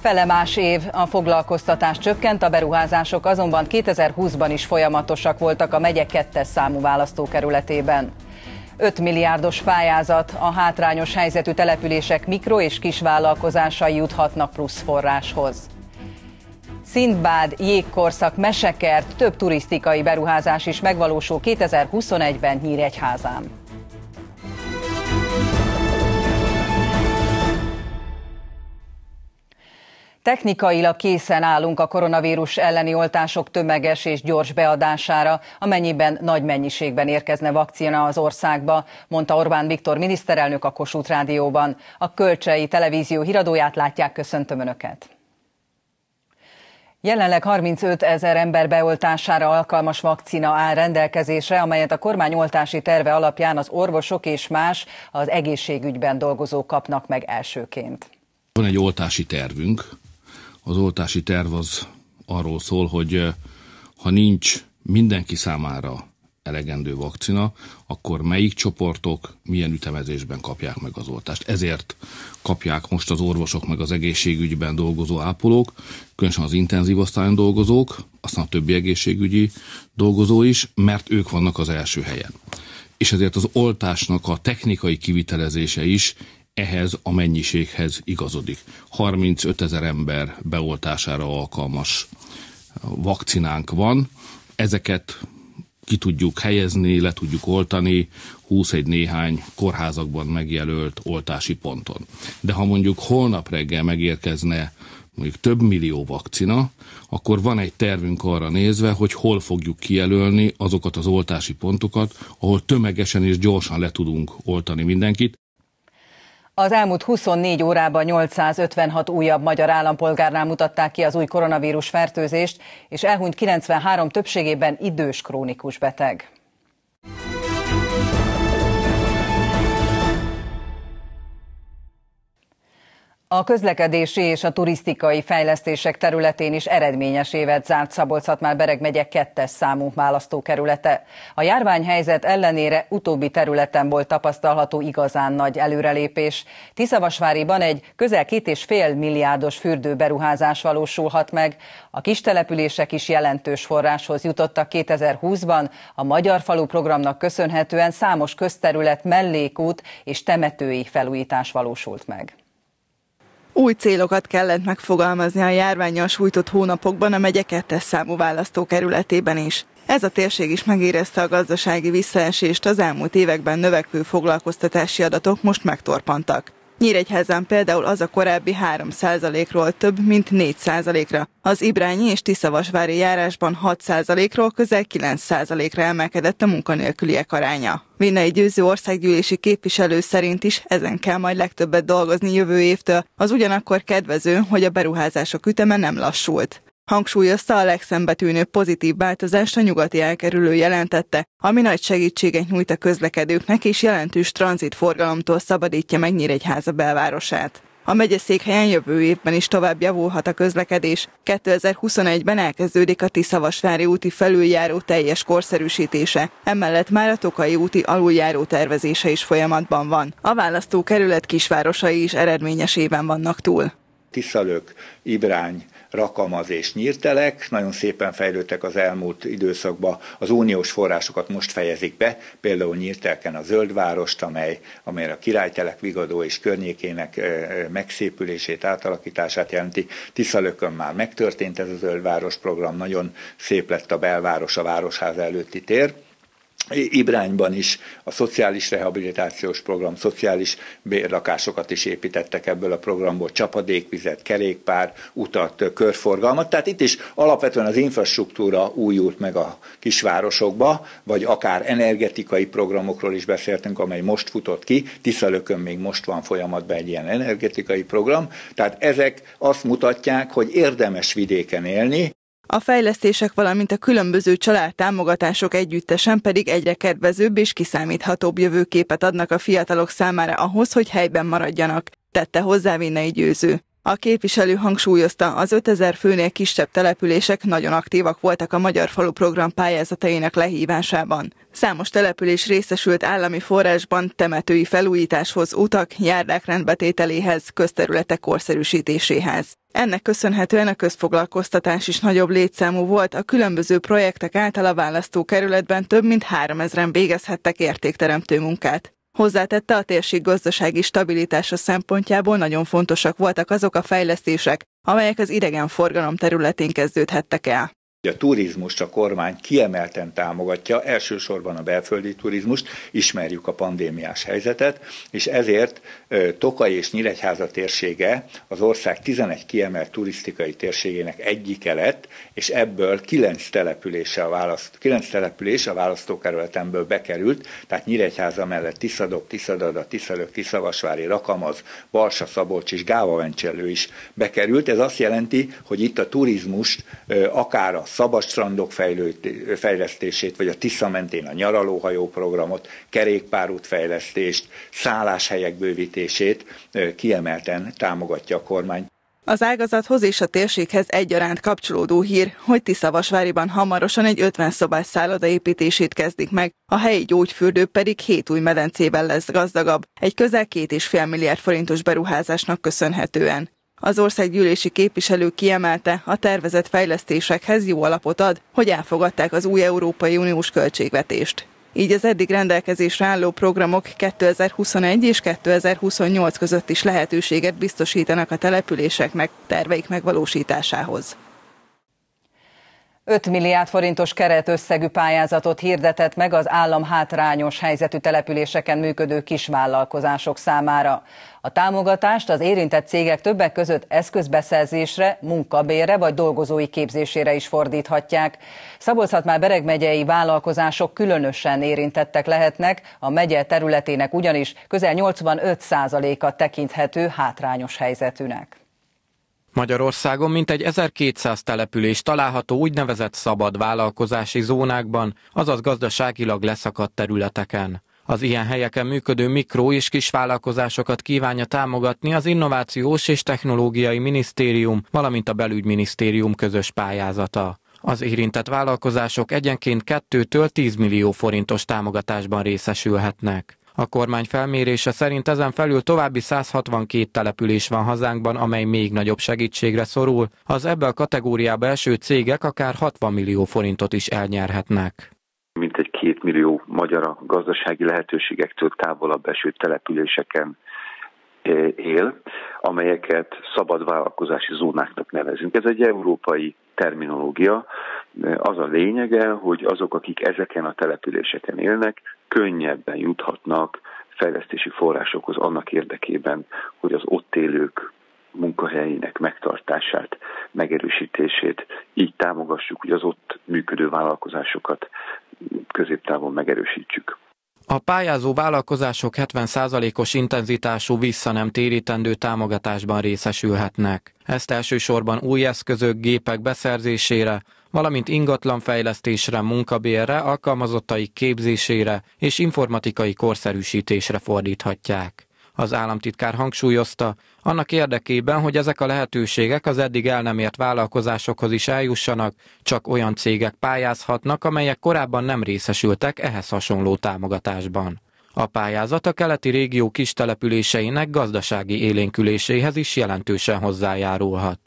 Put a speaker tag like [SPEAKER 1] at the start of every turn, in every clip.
[SPEAKER 1] Fele más év a foglalkoztatás csökkent, a beruházások azonban 2020-ban is folyamatosak voltak a megye kettes számú választókerületében. 5 milliárdos pályázat a hátrányos helyzetű települések mikro- és kisvállalkozásai juthatnak plusz forráshoz. Szintbád, jégkorszak, mesekert, több turisztikai beruházás is megvalósul 2021-ben Nyíregyházán. Technikailag készen állunk a koronavírus elleni oltások tömeges és gyors beadására, amennyiben nagy mennyiségben érkezne vakcina az országba, mondta Orbán Viktor miniszterelnök a Kossuth Rádióban. A Kölcsei Televízió híradóját látják, köszöntöm Önöket! Jelenleg 35 ezer ember beoltására alkalmas vakcina áll rendelkezésre, amelyet a kormány oltási terve alapján az orvosok és más az egészségügyben dolgozók kapnak meg elsőként.
[SPEAKER 2] Van egy oltási tervünk, az oltási terv az arról szól, hogy ha nincs mindenki számára elegendő vakcina, akkor melyik csoportok milyen ütemezésben kapják meg az oltást. Ezért kapják most az orvosok meg az egészségügyben dolgozó ápolók, különösen az intenzív osztályon dolgozók, aztán a többi egészségügyi dolgozó is, mert ők vannak az első helyen. És ezért az oltásnak a technikai kivitelezése is ehhez a mennyiséghez igazodik. 35 ezer ember beoltására alkalmas vakcinánk van, ezeket ki tudjuk helyezni, le tudjuk oltani 20 egy néhány kórházakban megjelölt oltási ponton. De ha mondjuk holnap reggel megérkezne mondjuk több millió vakcina, akkor van egy tervünk arra nézve, hogy hol fogjuk kijelölni azokat az oltási pontokat, ahol tömegesen és gyorsan le tudunk oltani mindenkit.
[SPEAKER 1] Az elmúlt 24 órában 856 újabb magyar állampolgárnál mutatták ki az új koronavírus fertőzést, és elhunyt 93 többségében idős krónikus beteg. A közlekedési és a turisztikai fejlesztések területén is eredményes évet zárt szabolcs bereg megye kettes számú választókerülete. A járványhelyzet ellenére utóbbi területen volt tapasztalható igazán nagy előrelépés. Tiszavasváriban egy közel két és fél milliárdos fürdőberuházás valósulhat meg. A kis települések is jelentős forráshoz jutottak 2020-ban. A Magyar Falu programnak köszönhetően számos közterület mellékút és temetői felújítás valósult meg.
[SPEAKER 3] Új célokat kellett megfogalmazni a járványos sújtott hónapokban a megye kettes számú választókerületében is. Ez a térség is megérezte a gazdasági visszaesést, az elmúlt években növekvő foglalkoztatási adatok most megtorpantak. Nyíregyházán például az a korábbi 3%-ról több, mint 4%-ra. Az Ibrányi és Tiszavasvári járásban 6%-ról közel 9%-ra emelkedett a munkanélküliek aránya. Vinnai Győző országgyűlési képviselő szerint is ezen kell majd legtöbbet dolgozni jövő évtől, az ugyanakkor kedvező, hogy a beruházások üteme nem lassult. Hangsúlyozta a legszembetűnő pozitív változást a nyugati elkerülő jelentette, ami nagy segítséget nyújt a közlekedőknek és jelentős tranzitforgalomtól szabadítja meg Nyíregyháza belvárosát. A megyeszékhelyen jövő évben is tovább javulhat a közlekedés. 2021-ben elkezdődik a Tiszavasvári úti felüljáró teljes korszerűsítése. Emellett már a Tokai úti aluljáró tervezése is folyamatban van. A választókerület kisvárosai is eredményesében vannak túl.
[SPEAKER 4] Tiszalök, Ibrány, rakamaz és nyírtelek. Nagyon szépen fejlődtek az elmúlt időszakban. Az uniós forrásokat most fejezik be, például nyírtelken a zöldvárost, amely, amely a királytelek Vigadó és környékének megszépülését, átalakítását jelenti. Tiszalökön már megtörtént ez a zöldváros program, nagyon szép lett a belváros, a városház előtti tér. Ibrányban is a szociális rehabilitációs program, szociális bérlakásokat is építettek ebből a programból, csapadékvizet, kerékpár, utat, körforgalmat. Tehát itt is alapvetően az infrastruktúra újult meg a kisvárosokba, vagy akár energetikai programokról is beszéltünk, amely most futott ki. Tiszalökön még most van folyamatban egy ilyen energetikai program. Tehát ezek azt mutatják, hogy érdemes vidéken élni,
[SPEAKER 3] a fejlesztések, valamint a különböző családtámogatások együttesen pedig egyre kedvezőbb és kiszámíthatóbb jövőképet adnak a fiatalok számára ahhoz, hogy helyben maradjanak, tette hozzá Vinnei Győző. A képviselő hangsúlyozta, az 5000 főnél kisebb települések nagyon aktívak voltak a Magyar Falu program pályázatainak lehívásában. Számos település részesült állami forrásban temetői felújításhoz, utak, járdák rendbetételéhez, közterületek korszerűsítéséhez. Ennek köszönhetően a közfoglalkoztatás is nagyobb létszámú volt, a különböző projektek által a választókerületben több mint 3000-en végezhettek értékteremtő munkát. Hozzátette a térség gazdasági stabilitása szempontjából nagyon fontosak voltak azok a fejlesztések, amelyek az idegenforgalom területén kezdődhettek el.
[SPEAKER 4] A turizmust a kormány kiemelten támogatja, elsősorban a belföldi turizmust, ismerjük a pandémiás helyzetet, és ezért Tokaj és Nyíregyháza térsége az ország 11 kiemelt turisztikai térségének egyike lett, és ebből 9 település a, választ, 9 település a választókerületemből bekerült, tehát Nyíregyháza mellett Tiszadok, Tiszadada, Tiszalök, Tiszavasvári, Rakamaz, Balsa, Szabolcs és Gávavencsellő is bekerült. Ez azt jelenti, hogy itt a turizmust akár a szabad strandok fejlesztését, vagy a Tisza mentén a nyaralóhajó programot, kerékpárút fejlesztést, szálláshelyek bővítését kiemelten támogatja a kormány.
[SPEAKER 3] Az ágazathoz és a térséghez egyaránt kapcsolódó hír, hogy Tiszavasváriban hamarosan egy 50 szobás szálloda építését kezdik meg, a helyi gyógyfürdő pedig hét új medencében lesz gazdagabb, egy közel két és fél milliárd forintos beruházásnak köszönhetően. Az országgyűlési képviselő kiemelte, a tervezett fejlesztésekhez jó alapot ad, hogy elfogadták az új Európai Uniós költségvetést. Így az eddig rendelkezésre álló programok 2021 és 2028 között is lehetőséget biztosítanak a településeknek terveik megvalósításához.
[SPEAKER 1] 5 milliárd forintos keretösszegű pályázatot hirdetett meg az állam hátrányos helyzetű településeken működő kisvállalkozások számára. A támogatást az érintett cégek többek között eszközbeszerzésre, munkabérre vagy dolgozói képzésére is fordíthatják. szabolcs már Bereg megyei vállalkozások különösen érintettek lehetnek, a megye területének ugyanis közel 85%-a tekinthető hátrányos helyzetűnek.
[SPEAKER 5] Magyarországon mintegy 1200 település található úgynevezett szabad vállalkozási zónákban, azaz gazdaságilag leszakadt területeken. Az ilyen helyeken működő mikro- és kisvállalkozásokat kívánja támogatni az Innovációs és Technológiai Minisztérium, valamint a Belügyminisztérium közös pályázata. Az érintett vállalkozások egyenként 2-től 10 millió forintos támogatásban részesülhetnek. A kormány felmérése szerint ezen felül további 162 település van hazánkban, amely még nagyobb segítségre szorul. Az ebbe a kategóriába eső cégek akár 60 millió forintot is elnyerhetnek.
[SPEAKER 6] Mint egy két millió magyar a gazdasági lehetőségektől távolabb eső településeken él, amelyeket szabad vállalkozási zónáknak nevezünk. Ez egy európai terminológia. Az a lényege, hogy azok, akik ezeken a településeken élnek, könnyebben juthatnak fejlesztési forrásokhoz annak érdekében, hogy az ott élők munkahelyének megtartását, megerősítését, így támogassuk, hogy az ott működő vállalkozásokat középtávon megerősítsük.
[SPEAKER 5] A pályázó vállalkozások 70%-os intenzitású vissza nem térítendő támogatásban részesülhetnek. Ezt elsősorban új eszközök, gépek beszerzésére, valamint ingatlanfejlesztésre, munkabérre, alkalmazottai képzésére és informatikai korszerűsítésre fordíthatják. Az államtitkár hangsúlyozta, annak érdekében, hogy ezek a lehetőségek az eddig el nem ért vállalkozásokhoz is eljussanak, csak olyan cégek pályázhatnak, amelyek korábban nem részesültek ehhez hasonló támogatásban. A pályázat a keleti régió kis településeinek gazdasági élénküléséhez is jelentősen hozzájárulhat.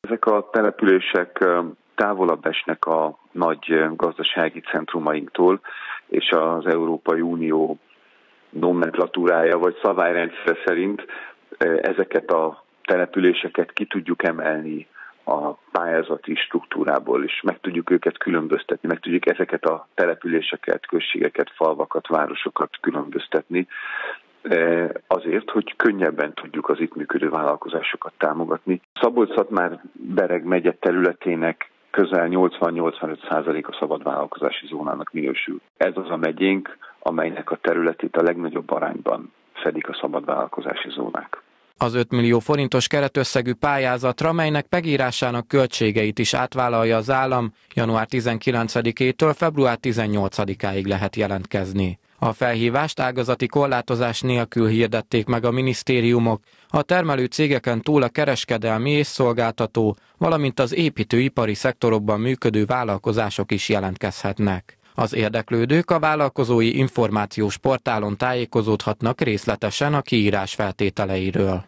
[SPEAKER 6] Ezek a települések távolabb esnek a nagy gazdasági centrumainktól, és az Európai Unió nomenklatúrája vagy szabályrendszer szerint ezeket a településeket ki tudjuk emelni a pályázati struktúrából is, meg tudjuk őket különböztetni, meg tudjuk ezeket a településeket, községeket, falvakat, városokat különböztetni, azért, hogy könnyebben tudjuk az itt működő vállalkozásokat támogatni. szabolcs már Bereg megye területének közel 80-85 a szabad vállalkozási zónának minősül. Ez az a megyénk, amelynek a területét a legnagyobb arányban fedik a szabad vállalkozási zónák.
[SPEAKER 5] Az 5 millió forintos keretösszegű pályázatra, melynek megírásának költségeit is átvállalja az állam, január 19-től február 18-áig lehet jelentkezni. A felhívást ágazati korlátozás nélkül hirdették meg a minisztériumok, a termelő cégeken túl a kereskedelmi és szolgáltató, valamint az építőipari szektorokban működő vállalkozások is jelentkezhetnek. Az érdeklődők a vállalkozói információs portálon tájékozódhatnak részletesen a kiírás feltételeiről.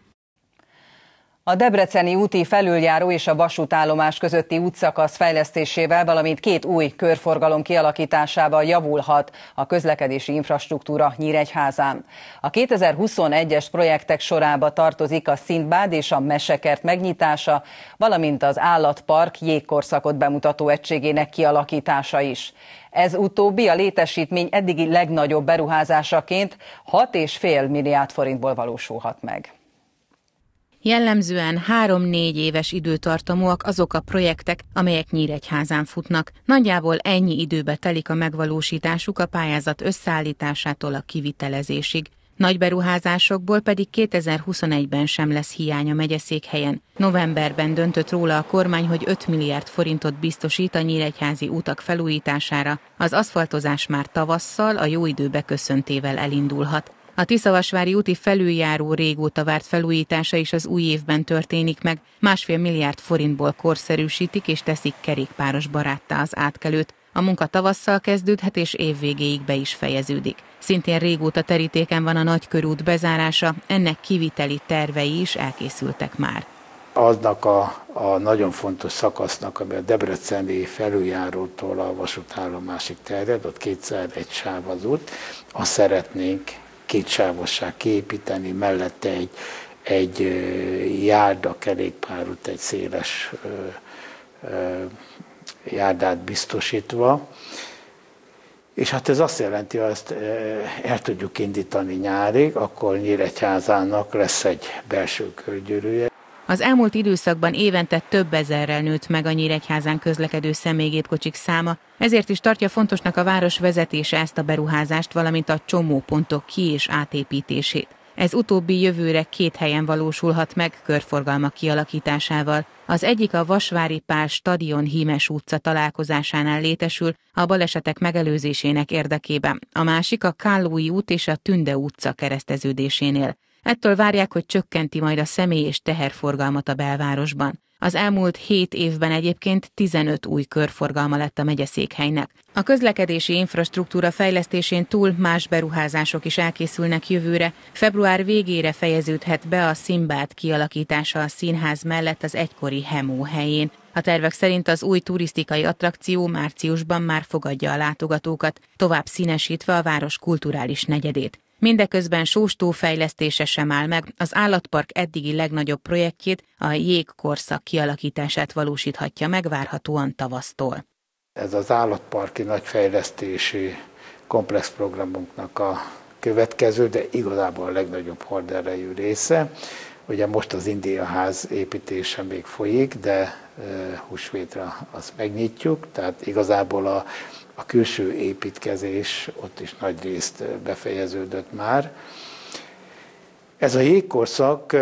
[SPEAKER 1] A Debreceni úti felüljáró és a vasútállomás közötti útszakasz fejlesztésével, valamint két új körforgalom kialakításával javulhat a közlekedési infrastruktúra Nyíregyházán. A 2021-es projektek sorába tartozik a Szintbád és a Mesekert megnyitása, valamint az állatpark jégkorszakot bemutató egységének kialakítása is. Ez utóbbi a létesítmény eddigi legnagyobb beruházásaként 6,5 milliárd forintból valósulhat meg.
[SPEAKER 7] Jellemzően három-négy éves időtartamúak azok a projektek, amelyek Nyíregyházán futnak. Nagyjából ennyi időbe telik a megvalósításuk a pályázat összeállításától a kivitelezésig. Nagy beruházásokból pedig 2021-ben sem lesz hiány a megyeszékhelyen. Novemberben döntött róla a kormány, hogy 5 milliárd forintot biztosít a nyíregyházi utak felújítására. Az aszfaltozás már tavasszal, a jó idő beköszöntével elindulhat. A Tiszavasvári úti felüljáró régóta várt felújítása is az új évben történik meg. Másfél milliárd forintból korszerűsítik és teszik kerékpáros baráttá az átkelőt. A munka tavasszal kezdődhet és évvégéig be is fejeződik. Szintén régóta terítéken van a nagykörút bezárása, ennek kiviteli tervei is elkészültek már.
[SPEAKER 8] Aznak a, a nagyon fontos szakasznak, ami a Debreceni felüljárótól a vasútállomásig terjed, ott kétszer egy sáv az út, azt szeretnénk kétsávosság kiépíteni, mellette egy, egy járda kerékpárút, egy széles járdát biztosítva. És hát ez azt jelenti, hogy ezt el tudjuk indítani nyárig, akkor Nyíregyházának lesz egy belső körgyűrűje.
[SPEAKER 7] Az elmúlt időszakban évente több ezerrel nőtt meg a Nyíregyházán közlekedő személygépkocsik száma, ezért is tartja fontosnak a város vezetése ezt a beruházást, valamint a csomópontok ki- és átépítését. Ez utóbbi jövőre két helyen valósulhat meg körforgalmak kialakításával. Az egyik a Vasvári Pál Stadion Hímes utca találkozásánál létesül a balesetek megelőzésének érdekében, a másik a Kállói út és a Tünde utca kereszteződésénél. Ettől várják, hogy csökkenti majd a személy és teherforgalmat a belvárosban. Az elmúlt 7 évben egyébként 15 új körforgalma lett a megyeszékhelynek. A közlekedési infrastruktúra fejlesztésén túl más beruházások is elkészülnek jövőre. Február végére fejeződhet be a Szimbát kialakítása a színház mellett az egykori Hemó helyén. A tervek szerint az új turisztikai attrakció márciusban már fogadja a látogatókat, tovább színesítve a város kulturális negyedét. Mindeközben Sóstó fejlesztése sem áll meg, az állatpark eddigi legnagyobb projektjét, a jégkorszak kialakítását valósíthatja meg várhatóan tavasztól.
[SPEAKER 8] Ez az állatparki nagyfejlesztési komplex programunknak a következő, de igazából a legnagyobb horderejű része. Ugye most az India ház építése még folyik, de e, húsvétra azt megnyitjuk, tehát igazából a a külső építkezés ott is nagy részt befejeződött már. Ez a jégkorszak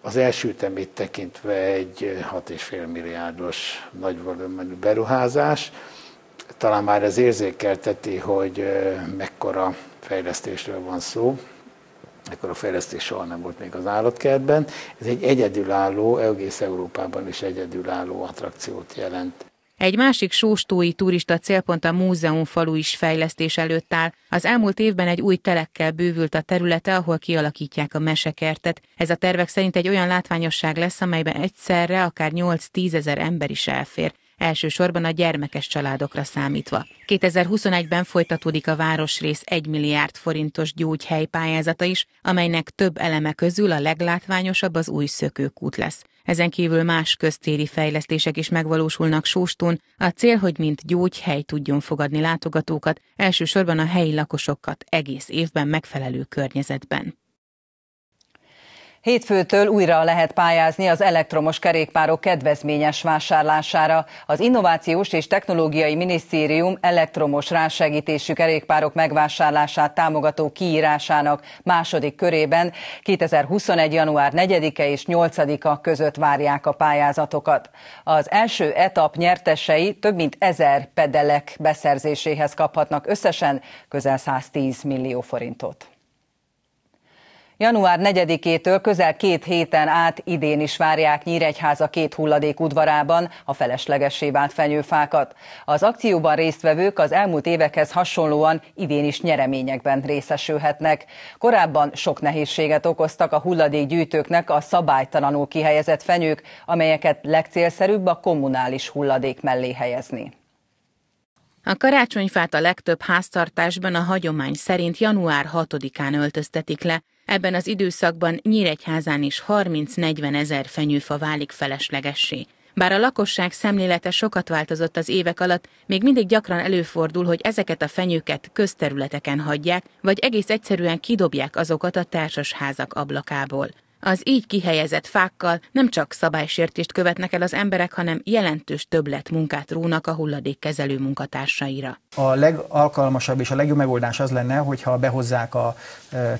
[SPEAKER 8] az első ütemét tekintve egy 6,5 milliárdos nagy volumenű beruházás. Talán már ez érzékelteti, hogy mekkora fejlesztésről van szó, a fejlesztés soha nem volt még az állatkertben. Ez egy egyedülálló, egész Európában is egyedülálló attrakciót jelent.
[SPEAKER 7] Egy másik sóstói turista célpont a múzeumfalu is fejlesztés előtt áll. Az elmúlt évben egy új telekkel bővült a területe, ahol kialakítják a mesekertet. Ez a tervek szerint egy olyan látványosság lesz, amelyben egyszerre akár 8-10 ezer ember is elfér elsősorban a gyermekes családokra számítva. 2021-ben folytatódik a városrész 1 milliárd forintos gyógyhely pályázata is, amelynek több eleme közül a leglátványosabb az új szökőkút lesz. Ezen kívül más köztéri fejlesztések is megvalósulnak Sóstón. A cél, hogy mint gyógyhely tudjon fogadni látogatókat, elsősorban a helyi lakosokat egész évben megfelelő környezetben.
[SPEAKER 1] Hétfőtől újra lehet pályázni az elektromos kerékpárok kedvezményes vásárlására. Az Innovációs és Technológiai Minisztérium elektromos rásegítésű kerékpárok megvásárlását támogató kiírásának második körében 2021. január 4-e és 8-a között várják a pályázatokat. Az első etap nyertesei több mint ezer pedelek beszerzéséhez kaphatnak összesen közel 110 millió forintot. Január 4-től közel két héten át idén is várják Nyíregyháza két hulladék udvarában a feleslegessé vált fenyőfákat. Az akcióban résztvevők az elmúlt évekhez hasonlóan idén is nyereményekben részesülhetnek. Korábban sok nehézséget okoztak a hulladékgyűjtőknek a szabálytalanul kihelyezett fenyők, amelyeket legcélszerűbb a kommunális hulladék mellé helyezni.
[SPEAKER 7] A karácsonyfát a legtöbb háztartásban a hagyomány szerint január 6-án öltöztetik le, Ebben az időszakban Nyíregyházán is 30-40 ezer fenyőfa válik feleslegessé. Bár a lakosság szemlélete sokat változott az évek alatt, még mindig gyakran előfordul, hogy ezeket a fenyőket közterületeken hagyják, vagy egész egyszerűen kidobják azokat a társasházak ablakából. Az így kihelyezett fákkal nem csak szabálysértést követnek el az emberek, hanem jelentős többlet munkát rónak a hulladékkezelő munkatársaira.
[SPEAKER 9] A legalkalmasabb és a legjobb megoldás az lenne, hogyha behozzák a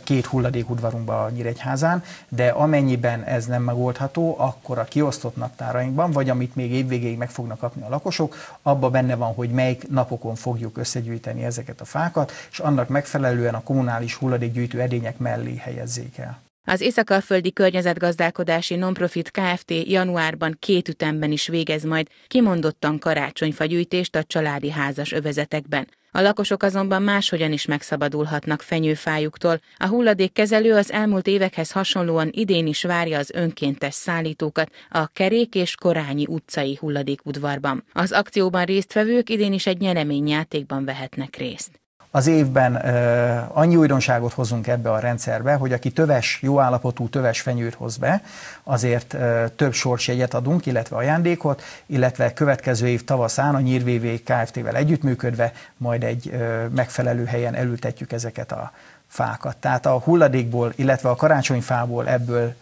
[SPEAKER 9] két hulladékudvarunkba a Nyíregyházán, de amennyiben ez nem megoldható, akkor a kiosztott naptárainkban, vagy amit még évvégéig meg fognak kapni a lakosok, abba benne van, hogy melyik napokon fogjuk összegyűjteni ezeket a fákat, és annak megfelelően a kommunális hulladékgyűjtő edények mellé helyezzék el.
[SPEAKER 7] Az Északalföldi Környezetgazdálkodási Nonprofit Kft. januárban két ütemben is végez majd kimondottan karácsonyfagyűjtést a családi házas övezetekben. A lakosok azonban máshogyan is megszabadulhatnak fenyőfájuktól. A hulladékkezelő az elmúlt évekhez hasonlóan idén is várja az önkéntes szállítókat a Kerék és Korányi utcai hulladékudvarban. Az akcióban résztvevők idén is egy nyereményjátékban vehetnek részt
[SPEAKER 9] az évben uh, annyi újdonságot hozunk ebbe a rendszerbe, hogy aki töves, jó állapotú töves fenyőt hoz be, azért uh, több sorsjegyet adunk, illetve ajándékot, illetve következő év tavaszán a Nyírvévé Kft-vel együttműködve majd egy megfelelő helyen elültetjük ezeket a fákat. Tehát a hulladékból, illetve a karácsonyfából ebből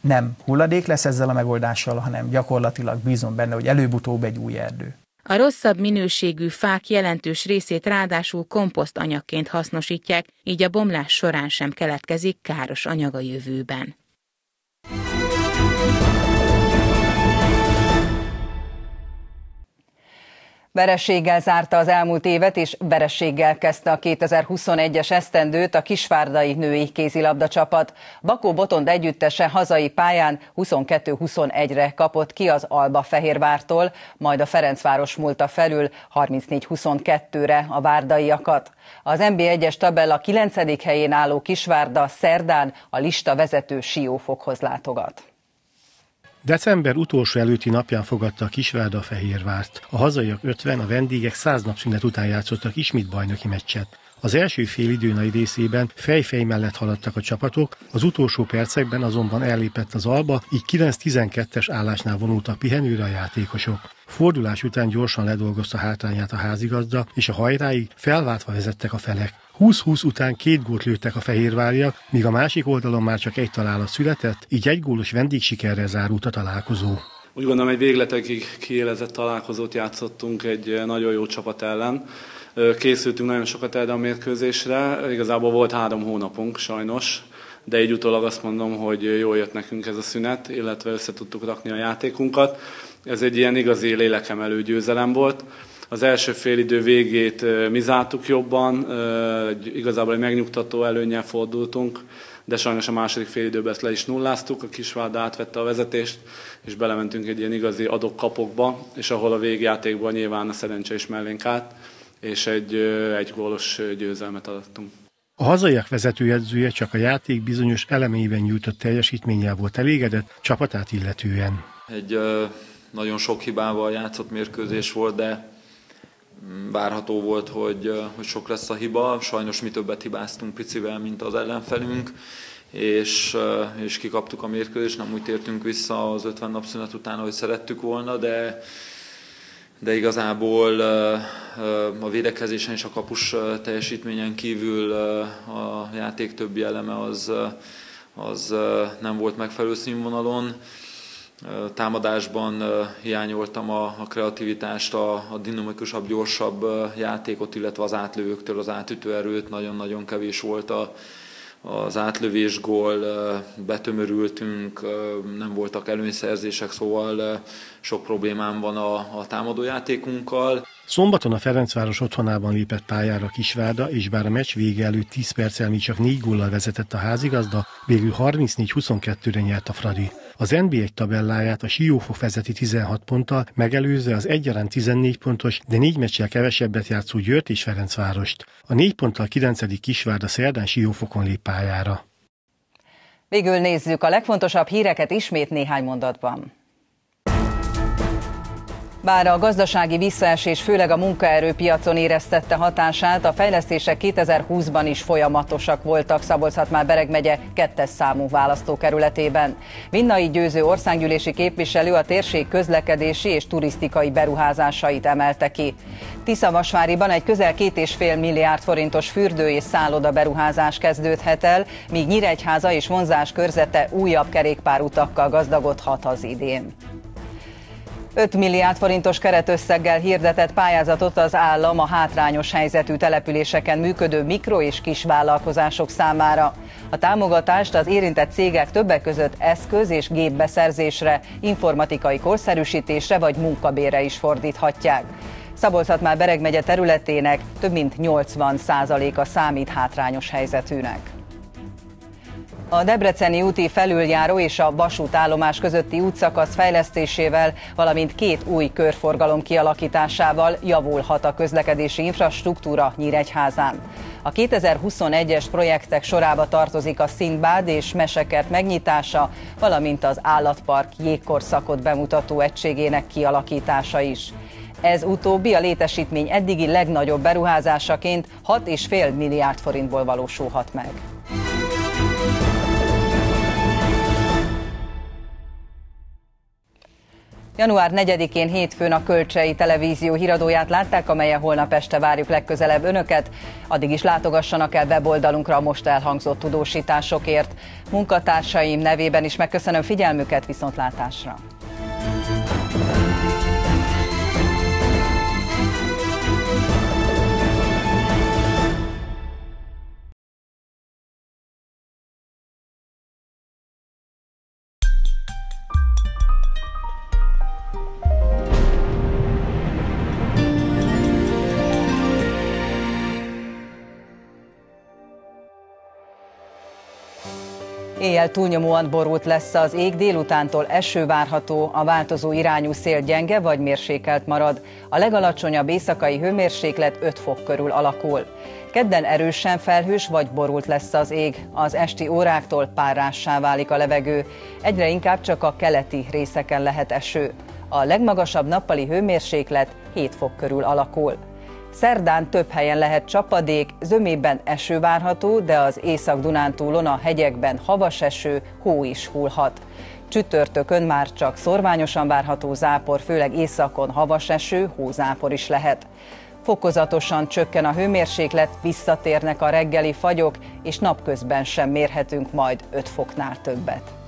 [SPEAKER 9] nem hulladék lesz ezzel a megoldással, hanem gyakorlatilag bízom benne, hogy előbb-utóbb egy új erdő.
[SPEAKER 7] A rosszabb minőségű fák jelentős részét ráadásul komposztanyagként hasznosítják, így a bomlás során sem keletkezik káros anyag a jövőben.
[SPEAKER 1] Verességgel zárta az elmúlt évet, és verességgel kezdte a 2021-es esztendőt a kisvárdai női kézilabda csapat. Bakó Botond együttese hazai pályán 22-21-re kapott ki az Alba Fehérvártól, majd a Ferencváros múlta felül 34-22-re a várdaiakat. Az NB1-es tabella 9. helyén álló Kisvárda szerdán a lista vezető Siófokhoz látogat.
[SPEAKER 10] December utolsó előtti napján fogadta a Kisvárda Fehérvárt. A hazaiak 50, a vendégek 100 nap szünet után játszottak ismét bajnoki meccset. Az első fél időnai részében fejfej mellett haladtak a csapatok, az utolsó percekben azonban ellépett az alba, így 9-12-es állásnál vonultak pihenőre a játékosok. Fordulás után gyorsan ledolgozta hátrányát a házigazda, és a hajrái felváltva vezettek a felek. 20-20 után két gólt lőttek a fehérváriak, míg a másik oldalon már csak egy találat született, így egy gólos vendégsikerrel zárult a találkozó.
[SPEAKER 11] Úgy gondolom, egy végletekig kiélezett találkozót játszottunk egy nagyon jó csapat ellen. Készültünk nagyon sokat erre a mérkőzésre, igazából volt három hónapunk sajnos, de így utólag azt mondom, hogy jól jött nekünk ez a szünet, illetve össze tudtuk rakni a játékunkat. Ez egy ilyen igazi lélekemelő győzelem volt. Az első félidő végét mi zártuk jobban, igazából egy megnyugtató előnyel fordultunk, de sajnos a második félidőben ezt le is nulláztuk, a Kisvárda átvette a vezetést, és belementünk egy ilyen igazi adok-kapokba, és ahol a végjátékban nyilván a szerencse is mellénk át, és egy, egy gólos győzelmet adottunk.
[SPEAKER 10] A hazaiak vezetőjegyzője csak a játék bizonyos elemeiben nyújtott teljesítménnyel volt elégedett csapatát illetően.
[SPEAKER 12] Egy nagyon sok hibával játszott mérkőzés volt, de várható volt, hogy, hogy sok lesz a hiba. Sajnos mi többet hibáztunk picivel, mint az ellenfelünk, és, és kikaptuk a mérkőzést, nem úgy tértünk vissza az 50 napszünet után, ahogy szerettük volna, de, de igazából a védekezésen és a kapus teljesítményen kívül a játék többi eleme az, az nem volt megfelelő színvonalon. Támadásban hiányoltam a, a kreativitást, a, a dinamikusabb, gyorsabb játékot, illetve az átlövőktől az átütő erőt. Nagyon-nagyon kevés volt a, az átlövés gól, betömörültünk, nem voltak előnyszerzések, szóval sok problémám van a, a támadójátékunkkal.
[SPEAKER 10] Szombaton a Ferencváros otthonában lépett pályára Kisvárda, és bár a meccs vége előtt 10 perccel még csak 4 góllal vezetett a házigazda, végül 34-22-re nyert a Fradi. Az NB1 tabelláját a Siófok vezeti 16 ponttal, megelőzze az egyaránt 14 pontos, de négy meccsel kevesebbet játszó Győrt és Ferencvárost. A négy ponttal 9. Kisvárda szerdán Siófokon lép pályára.
[SPEAKER 1] Végül nézzük a legfontosabb híreket ismét néhány mondatban. Bár a gazdasági visszaesés főleg a munkaerőpiacon éreztette hatását, a fejlesztések 2020-ban is folyamatosak voltak szabolcs már Bereg megye kettes számú választókerületében. Vinnai Győző országgyűlési képviselő a térség közlekedési és turisztikai beruházásait emelte ki. Tiszavasváriban egy közel két és fél milliárd forintos fürdő és szálloda beruházás kezdődhet el, míg Nyíregyháza és vonzás körzete újabb kerékpárutakkal gazdagodhat az idén. 5 milliárd forintos keretösszeggel hirdetett pályázatot az állam a hátrányos helyzetű településeken működő mikro- és kisvállalkozások számára. A támogatást az érintett cégek többek között eszköz- és gépbeszerzésre, informatikai korszerűsítésre vagy munkabére is fordíthatják. szabolcs már Bereg megye területének több mint 80 a számít hátrányos helyzetűnek. A Debreceni úti felüljáró és a vasútállomás közötti útszakasz fejlesztésével, valamint két új körforgalom kialakításával javulhat a közlekedési infrastruktúra Nyíregyházán. A 2021-es projektek sorába tartozik a Szintbád és Mesekert megnyitása, valamint az állatpark jégkorszakot bemutató egységének kialakítása is. Ez utóbbi a létesítmény eddigi legnagyobb beruházásaként 6,5 milliárd forintból valósulhat meg. Január 4-én hétfőn a Kölcsei Televízió híradóját látták, amelyen holnap este várjuk legközelebb önöket. Addig is látogassanak el weboldalunkra a most elhangzott tudósításokért. Munkatársaim nevében is megköszönöm figyelmüket viszontlátásra. Éjjel túlnyomóan borult lesz az ég, délutántól eső várható, a változó irányú szél gyenge vagy mérsékelt marad. A legalacsonyabb éjszakai hőmérséklet 5 fok körül alakul. Kedden erősen felhős vagy borult lesz az ég, az esti óráktól párássá válik a levegő, egyre inkább csak a keleti részeken lehet eső. A legmagasabb nappali hőmérséklet 7 fok körül alakul. Szerdán több helyen lehet csapadék, zömében eső várható, de az Észak-Dunántúlon a hegyekben havas eső, hó is hullhat. Csütörtökön már csak szorványosan várható zápor, főleg északon havas eső, hózápor is lehet. Fokozatosan csökken a hőmérséklet, visszatérnek a reggeli fagyok, és napközben sem mérhetünk majd 5 foknál többet.